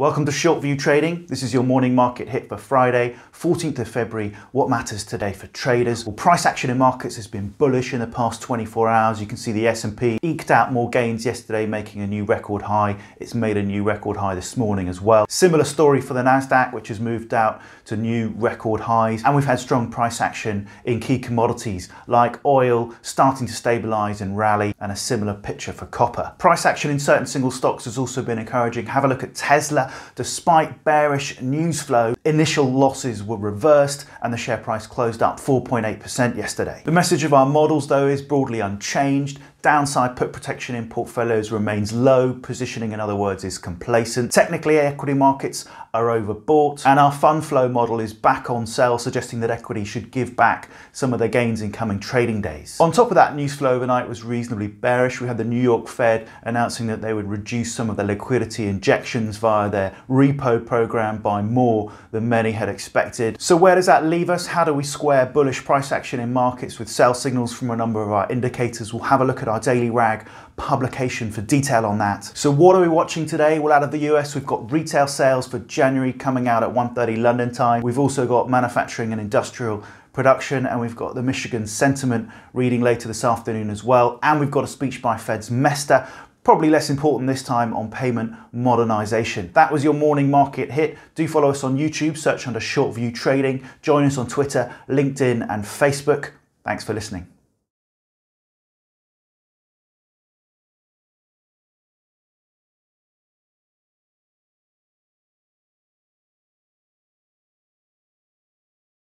Welcome to Shortview Trading. This is your morning market hit for Friday, 14th of February. What matters today for traders? Well, price action in markets has been bullish in the past 24 hours. You can see the S&P eked out more gains yesterday, making a new record high. It's made a new record high this morning as well. Similar story for the Nasdaq, which has moved out to new record highs. And we've had strong price action in key commodities like oil starting to stabilize and rally, and a similar picture for copper. Price action in certain single stocks has also been encouraging. Have a look at Tesla despite bearish news flow, initial losses were reversed and the share price closed up 4.8% yesterday. The message of our models, though, is broadly unchanged. Downside put protection in portfolios remains low. Positioning, in other words, is complacent. Technically, equity markets are overbought, and our fund flow model is back on sale, suggesting that equity should give back some of their gains in coming trading days. On top of that, news flow overnight was reasonably bearish. We had the New York Fed announcing that they would reduce some of the liquidity injections via their repo program by more than many had expected. So, where does that leave us? How do we square bullish price action in markets with sell signals from a number of our indicators? We'll have a look at our daily rag publication for detail on that. So what are we watching today? Well, out of the US, we've got retail sales for January coming out at 1.30 London time. We've also got manufacturing and industrial production and we've got the Michigan sentiment reading later this afternoon as well. And we've got a speech by Fed's Mester probably less important this time on payment modernization. That was your morning market hit. Do follow us on YouTube, search under Shortview Trading. Join us on Twitter, LinkedIn, and Facebook. Thanks for listening.